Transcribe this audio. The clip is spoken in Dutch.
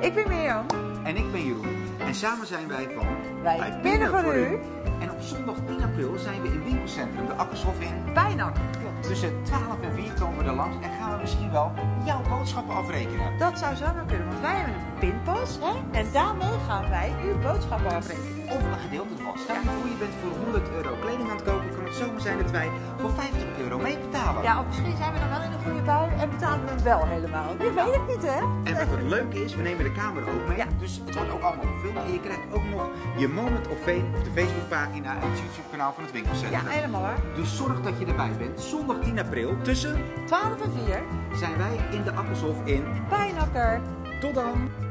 Ik ben Mirjam. En ik ben Jeroen. En samen zijn wij van Wij pinnen voor u. En op zondag 10 april zijn we in winkelcentrum de Akkershof in. Bijnak. Klopt. Tussen 12 en 4 komen we er langs en gaan we misschien wel jouw boodschappen afrekenen. Dat zou zo kunnen, want wij hebben een pinpas hè? en daarmee gaan wij uw boodschappen afrekenen. Of zijn dat wij voor 50 euro mee betalen. Ja, of misschien zijn we dan wel in een goede bui en betalen we hem wel helemaal. Je weet het niet, hè? En wat het leuke is, we nemen de camera ook mee. Ja. Dus het wordt ook allemaal gefilmd. En je krijgt ook nog je moment of fame op de Facebookpagina en het YouTube kanaal van het Ja, winkelcentrum. helemaal hoor. Dus zorg dat je erbij bent. Zondag 10 april tussen 12 en 4. zijn wij in de Akkershof in. Bijnakker. Tot dan!